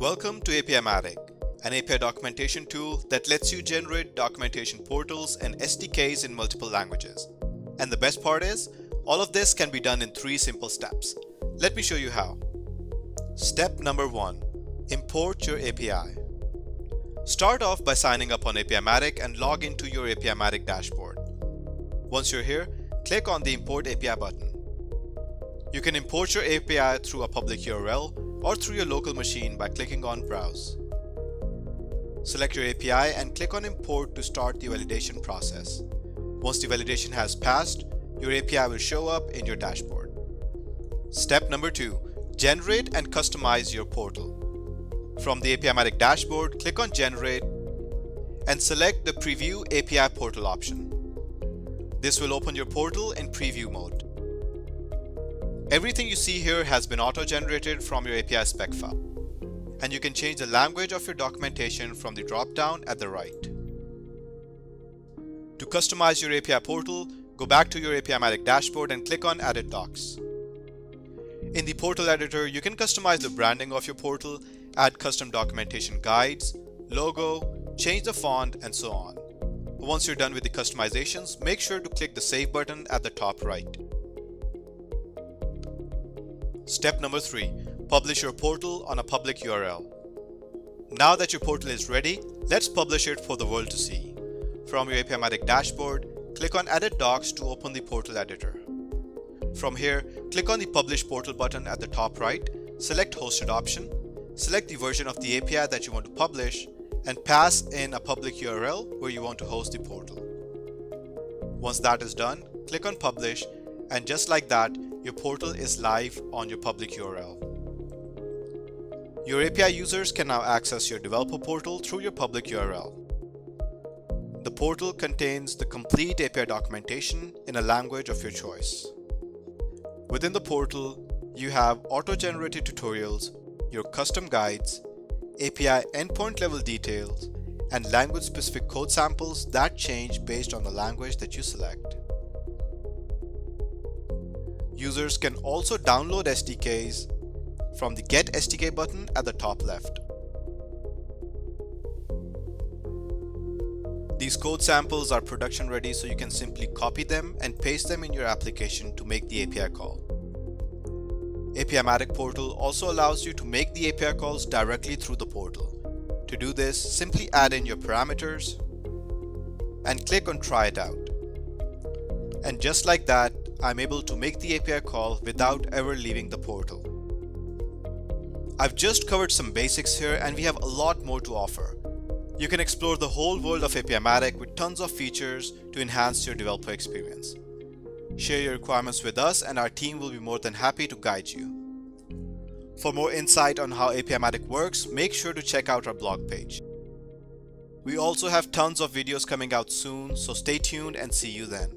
Welcome to APImatic, an API documentation tool that lets you generate documentation portals and SDKs in multiple languages. And the best part is, all of this can be done in three simple steps. Let me show you how. Step number one, import your API. Start off by signing up on APImatic and log into your APImatic dashboard. Once you're here, click on the Import API button. You can import your API through a public URL or through your local machine by clicking on Browse. Select your API and click on Import to start the validation process. Once the validation has passed, your API will show up in your dashboard. Step number 2. Generate and customize your portal. From the APImatic dashboard, click on Generate and select the Preview API Portal option. This will open your portal in preview mode. Everything you see here has been auto-generated from your API spec file. And you can change the language of your documentation from the drop-down at the right. To customize your API portal, go back to your APImatic dashboard and click on Edit Docs. In the portal editor, you can customize the branding of your portal, add custom documentation guides, logo, change the font, and so on. Once you're done with the customizations, make sure to click the Save button at the top right. Step number 3. Publish your portal on a public URL. Now that your portal is ready, let's publish it for the world to see. From your APImatic dashboard, click on Edit Docs to open the portal editor. From here, click on the Publish Portal button at the top right, select Hosted option, select the version of the API that you want to publish, and pass in a public URL where you want to host the portal. Once that is done, click on Publish, and just like that, your portal is live on your public URL. Your API users can now access your developer portal through your public URL. The portal contains the complete API documentation in a language of your choice. Within the portal, you have auto-generated tutorials, your custom guides, API endpoint level details, and language-specific code samples that change based on the language that you select. Users can also download SDKs from the Get SDK button at the top left. These code samples are production ready so you can simply copy them and paste them in your application to make the API call. APImatic portal also allows you to make the API calls directly through the portal. To do this, simply add in your parameters and click on try it out. And just like that, I'm able to make the API call without ever leaving the portal. I've just covered some basics here and we have a lot more to offer. You can explore the whole world of APImatic with tons of features to enhance your developer experience. Share your requirements with us and our team will be more than happy to guide you. For more insight on how APImatic works, make sure to check out our blog page. We also have tons of videos coming out soon, so stay tuned and see you then.